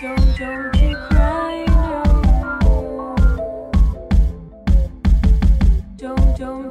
Don't, don't you cry. Don't, don't.